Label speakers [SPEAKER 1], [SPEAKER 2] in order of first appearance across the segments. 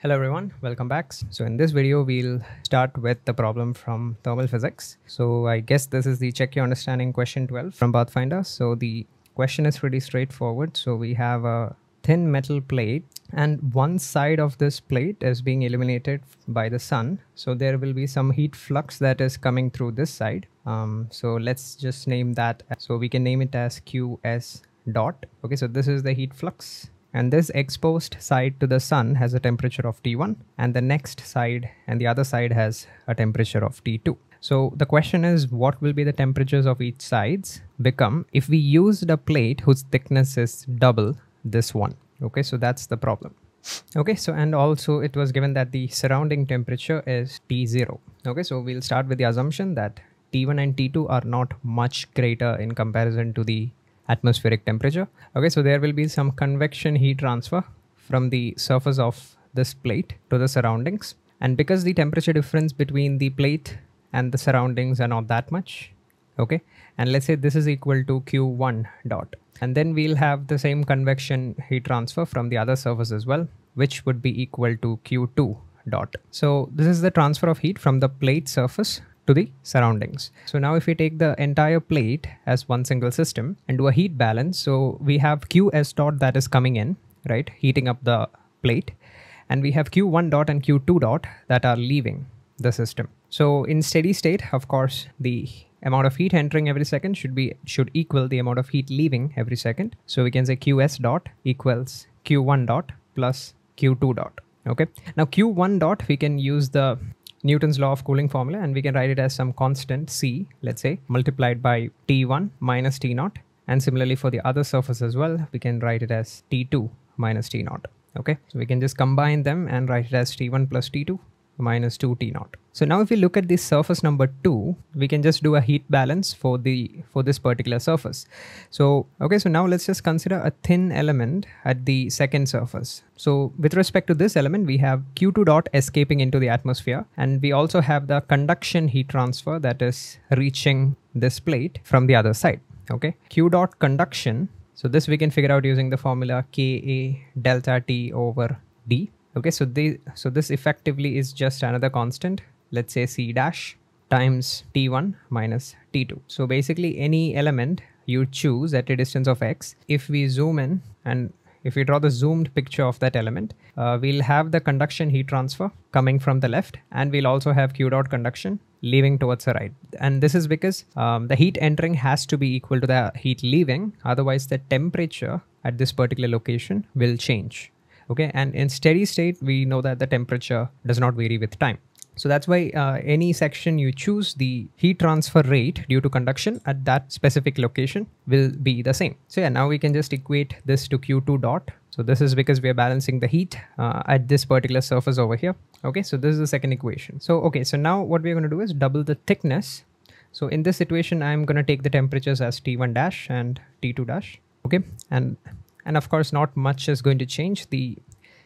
[SPEAKER 1] Hello everyone, welcome back. So in this video, we'll start with the problem from thermal physics. So I guess this is the check your understanding question 12 from Pathfinder. So the question is pretty straightforward. So we have a thin metal plate and one side of this plate is being illuminated by the sun. So there will be some heat flux that is coming through this side. Um, so let's just name that. So we can name it as QS dot. Okay, so this is the heat flux and this exposed side to the sun has a temperature of T1 and the next side and the other side has a temperature of T2. So the question is what will be the temperatures of each sides become if we used a plate whose thickness is double this one. Okay, so that's the problem. Okay, so and also it was given that the surrounding temperature is T0. Okay, so we'll start with the assumption that T1 and T2 are not much greater in comparison to the atmospheric temperature. Okay, so there will be some convection heat transfer from the surface of this plate to the surroundings. And because the temperature difference between the plate and the surroundings are not that much, okay, and let's say this is equal to Q1 dot. And then we'll have the same convection heat transfer from the other surface as well, which would be equal to Q2 dot. So this is the transfer of heat from the plate surface to the surroundings. So now if we take the entire plate as one single system and do a heat balance, so we have Qs dot that is coming in, right, heating up the plate, and we have Q1 dot and Q2 dot that are leaving the system. So in steady state, of course, the amount of heat entering every second should be should equal the amount of heat leaving every second. So we can say Qs dot equals Q1 dot plus Q2 dot. Okay. Now Q1 dot we can use the Newton's law of cooling formula and we can write it as some constant C, let's say, multiplied by T1 minus T0. And similarly for the other surface as well, we can write it as T2 minus T0. Okay, so we can just combine them and write it as T1 plus T2 minus 2 T naught. So now if we look at this surface number 2, we can just do a heat balance for the for this particular surface. So okay, so now let's just consider a thin element at the second surface. So with respect to this element, we have Q2 dot escaping into the atmosphere and we also have the conduction heat transfer that is reaching this plate from the other side. Okay, Q dot conduction. So this we can figure out using the formula Ka delta T over D okay so they so this effectively is just another constant let's say c dash times t1 minus t2 so basically any element you choose at a distance of x if we zoom in and if we draw the zoomed picture of that element, uh, we'll have the conduction heat transfer coming from the left and we'll also have q dot conduction leaving towards the right. And this is because um, the heat entering has to be equal to the heat leaving. Otherwise, the temperature at this particular location will change okay and in steady state we know that the temperature does not vary with time so that's why uh, any section you choose, the heat transfer rate due to conduction at that specific location will be the same. So yeah, now we can just equate this to Q2 dot. So this is because we are balancing the heat uh, at this particular surface over here. Okay, so this is the second equation. So okay, so now what we're going to do is double the thickness. So in this situation, I'm going to take the temperatures as T1 dash and T2 dash. Okay, and and of course, not much is going to change. The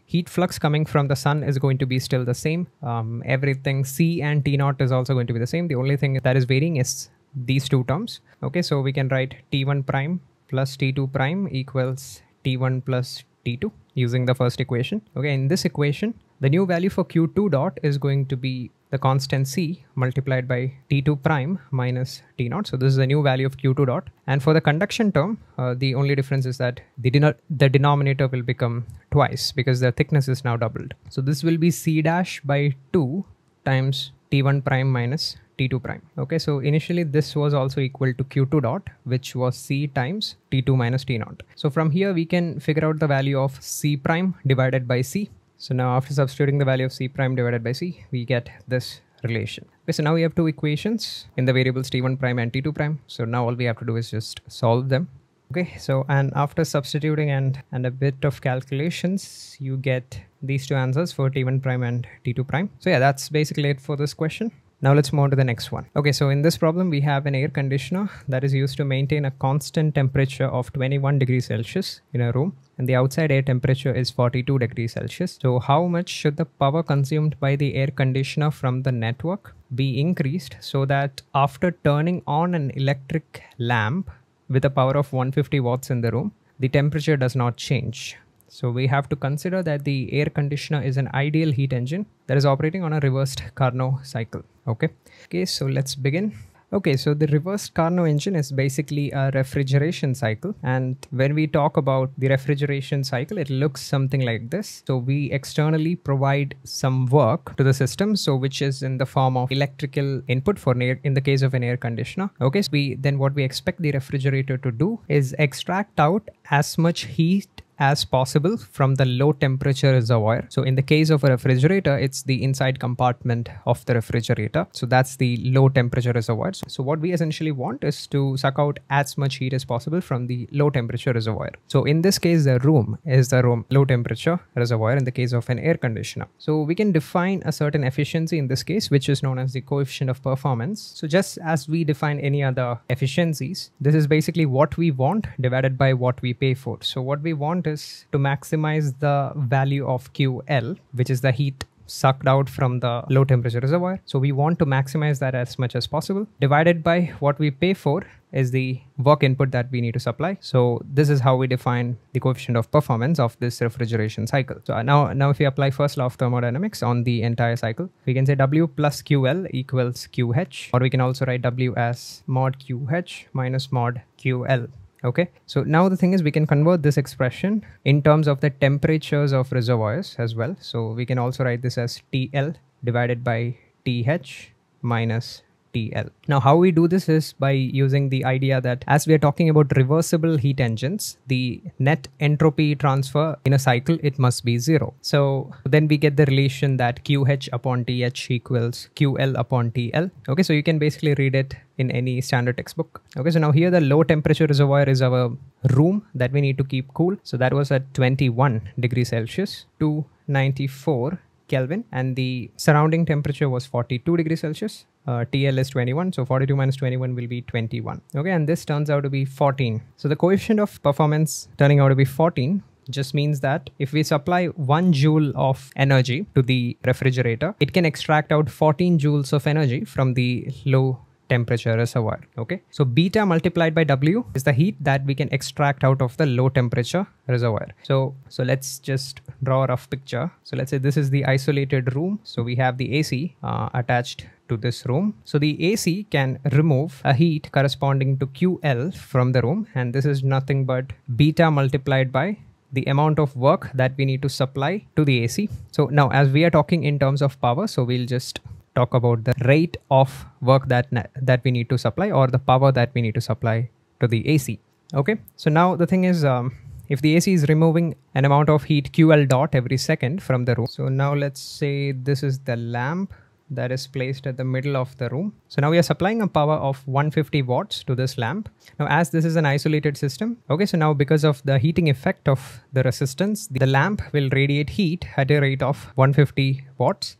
[SPEAKER 1] heat flux coming from the sun is going to be still the same. Um, everything C and T naught is also going to be the same. The only thing that is varying is these two terms. Okay, so we can write T1 prime plus T2 prime equals T1 plus T2 using the first equation. Okay, in this equation, the new value for Q2 dot is going to be the constant c multiplied by t2 prime minus t naught. So this is a new value of q2 dot. And for the conduction term, uh, the only difference is that the, the denominator will become twice because the thickness is now doubled. So this will be c dash by 2 times t1 prime minus t2 prime. Okay, so initially this was also equal to q2 dot, which was c times t2 minus t naught. So from here we can figure out the value of c prime divided by c so now after substituting the value of c prime divided by c, we get this relation. Okay, so now we have two equations in the variables t1 prime and t2 prime. So now all we have to do is just solve them. Okay, so and after substituting and, and a bit of calculations, you get these two answers for t1 prime and t2 prime. So yeah, that's basically it for this question. Now let's move on to the next one. Okay, so in this problem, we have an air conditioner that is used to maintain a constant temperature of 21 degrees Celsius in a room and the outside air temperature is 42 degrees Celsius. So how much should the power consumed by the air conditioner from the network be increased so that after turning on an electric lamp with a power of 150 watts in the room, the temperature does not change. So we have to consider that the air conditioner is an ideal heat engine that is operating on a reversed Carnot cycle. Okay. Okay, so let's begin. Okay, so the reversed Carnot engine is basically a refrigeration cycle. And when we talk about the refrigeration cycle, it looks something like this. So we externally provide some work to the system. So which is in the form of electrical input for air, in the case of an air conditioner. Okay, so we then what we expect the refrigerator to do is extract out as much heat as possible from the low temperature reservoir. So in the case of a refrigerator, it's the inside compartment of the refrigerator. So that's the low temperature reservoir. So what we essentially want is to suck out as much heat as possible from the low temperature reservoir. So in this case, the room is the room low temperature reservoir in the case of an air conditioner. So we can define a certain efficiency in this case, which is known as the coefficient of performance. So just as we define any other efficiencies, this is basically what we want divided by what we pay for. So what we want to maximize the value of QL, which is the heat sucked out from the low temperature reservoir. So we want to maximize that as much as possible. Divided by what we pay for is the work input that we need to supply. So this is how we define the coefficient of performance of this refrigeration cycle. So now, now if we apply first law of thermodynamics on the entire cycle, we can say W plus QL equals QH, or we can also write W as mod QH minus mod QL okay. So now the thing is we can convert this expression in terms of the temperatures of reservoirs as well. So we can also write this as TL divided by TH minus TL. Now, how we do this is by using the idea that as we are talking about reversible heat engines, the net entropy transfer in a cycle, it must be zero. So then we get the relation that QH upon TH equals QL upon TL. Okay, so you can basically read it in any standard textbook. Okay, so now here the low temperature reservoir is our room that we need to keep cool. So that was at 21 degrees Celsius to 94 Kelvin and the surrounding temperature was 42 degrees Celsius uh, TL is 21. So 42 minus 21 will be 21. Okay, and this turns out to be 14. So the coefficient of performance turning out to be 14 just means that if we supply 1 joule of energy to the refrigerator, it can extract out 14 joules of energy from the low temperature reservoir okay so beta multiplied by w is the heat that we can extract out of the low temperature reservoir so so let's just draw a rough picture so let's say this is the isolated room so we have the ac uh, attached to this room so the ac can remove a heat corresponding to ql from the room and this is nothing but beta multiplied by the amount of work that we need to supply to the AC. So now as we are talking in terms of power, so we'll just talk about the rate of work that that we need to supply or the power that we need to supply to the AC. Okay, so now the thing is, um, if the AC is removing an amount of heat QL dot every second from the room. So now let's say this is the lamp that is placed at the middle of the room. So now we are supplying a power of 150 watts to this lamp. Now as this is an isolated system, okay, so now because of the heating effect of the resistance, the lamp will radiate heat at a rate of 150 watts.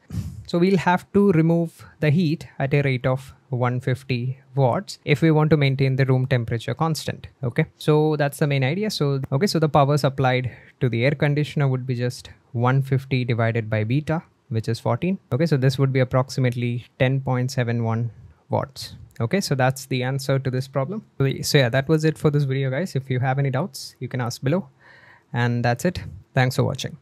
[SPEAKER 1] So we'll have to remove the heat at a rate of 150 watts if we want to maintain the room temperature constant okay so that's the main idea so okay so the power supplied to the air conditioner would be just 150 divided by beta which is 14 okay so this would be approximately 10.71 watts. Okay so that's the answer to this problem. So yeah that was it for this video guys. If you have any doubts you can ask below. And that's it. Thanks for watching